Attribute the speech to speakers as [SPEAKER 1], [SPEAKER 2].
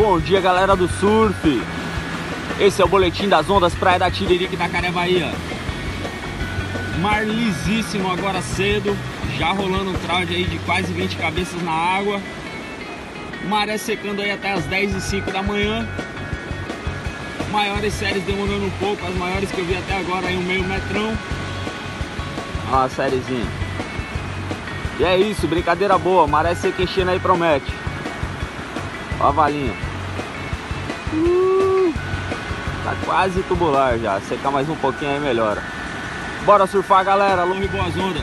[SPEAKER 1] Bom dia, galera do surf. Esse é o boletim das ondas Praia da Tiririca Itacaré, Bahia. Mar lisíssimo agora cedo, já rolando um traude aí de quase 20 cabeças na água. Maré secando aí até as 10 e 5 da manhã. Maiores séries demorando um pouco, as maiores que eu vi até agora aí um meio metrão. Ó a sériezinha. E é isso, brincadeira boa, maré seca enchendo aí promete. Ó a valinha. Uh, tá quase tubular já, secar mais um pouquinho aí melhora. Bora surfar galera, longe boas ondas.